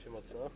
się mocno.